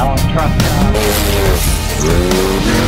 Don't trust them.